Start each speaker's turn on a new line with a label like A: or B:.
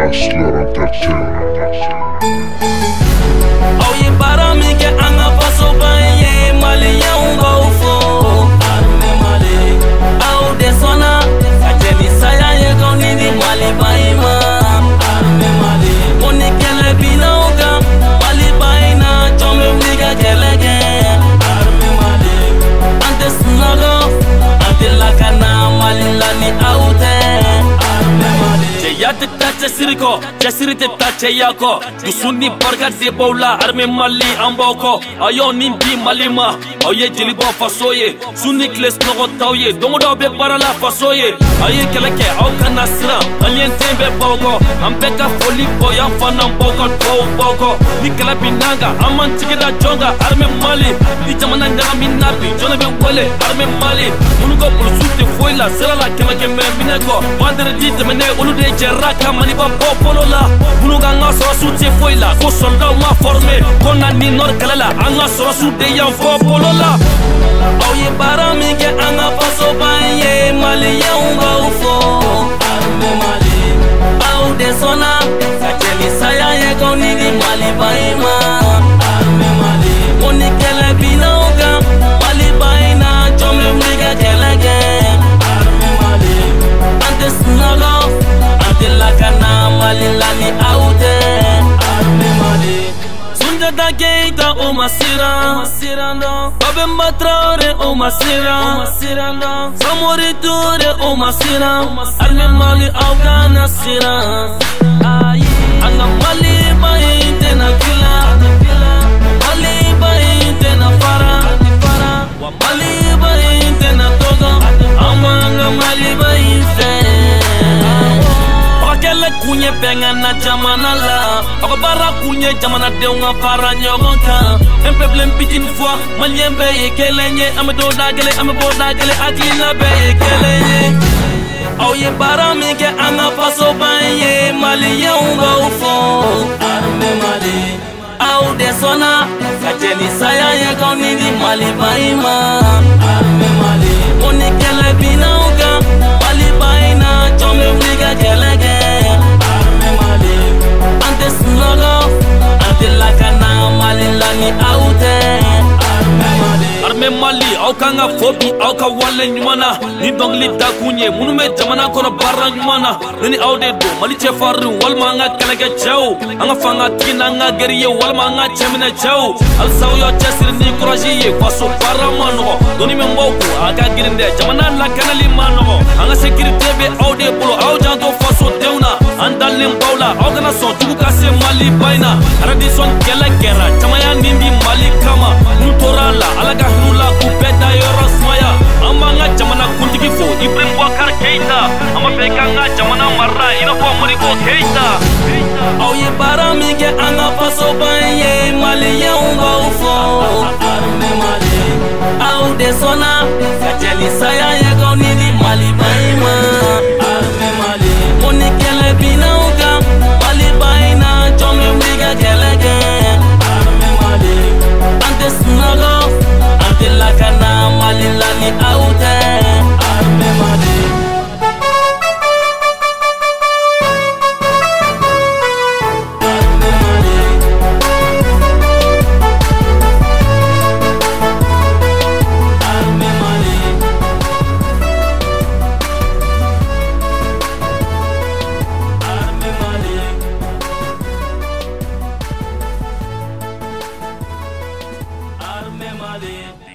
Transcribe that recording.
A: Oh, terçeğim Oye para mi que Yadda siriko Jasirite tache yako Dusuni barka de bola Arme mali amboko Ayonin di malima aw ye jeli bɔ faso ye su ni tile sunɔgɔ taw ye don o don aw bɛ baara la faso ye aw ye kɛlɛ kɛ aw kana siran maliyɛnden bɛ baw kɔ an bɛɛ ka foli bɔ y'an fa n'an baw ka duwawu baw kɔ ni kɛlɛ bin n'an kan an man tigida jɔn kan arime mali ni jamana ɲagami na bi jɔn de bɛ wele arime mali minnu ka bolosu tɛ foyi la sira la kɛmɛ kɛmɛ minɛ kɔ vendredi tɛmɛnen olu de jɛra ka maliba bɔ bolo la minnu k'an ka sɔrɔsiw tɛ foyi la ko sɔlidaw ma forme ko na ni nɔri kɛlɛ la an ka sɔrɔsiw de y'an fɔ bolo la. love. Oh, yeah, but I'm in get an apostle by ye, Malian Wana da Masira, umasira Babemba traore umasira Samori ture Masira, Alme mali au kana sira Aye bɛngana jamana la aw ka baara kun ye jamanadenw ka fara ɲɔgɔn kan un peuple un pitini fois maliyɛn bɛɛ ye kelen ye an bɛ don da kelen an bɛ bɔ da kelen hakilina bɛɛ ye kelen ye aw ye baara min kɛ an ka fasoban ye maliyɛnw b'aw fɔ arme mali aw de sɔnna ka jɛ ni saya ye kaw ni di maliba i ma arme mali ko ni kɛlɛ binna Mali, aw kan ka fo ka wale ɲuman na ni dongli dakun ye minnu bɛ jamana kɔnɔ baara ɲuman na ni aw de don mali cɛfarinw walima an ka kɛlɛkɛ cɛw an ka fanga tigi nga ka wal ye walima an ka cɛminɛ cɛw halisa aw ni kɔrɔsi ye faso baara ma doni me b'aw kun a ka girin dɛ jamana lakanali ma nɔgɔ an ka sekirite bɛ aw de bolo aw janto fa andalin bawla aw kana sɔn jugu ka se mali ba in na radisɔn kɛlɛ kɛra camanya min bi mali kama n'u tora la ala ka hinu la k'u bɛɛ da yɔrɔ sumaya an b'an ka jamana kuntigi fo ibrim bɔkar keita an b'a fɛ k'an ka jamana marira i n'a fɔ modibo keita aw ye baara min kɛ an ka fasoba in ye maliyɛnw b'aw fɔ aw de sɔnna ka cɛli saya ye My Amalia.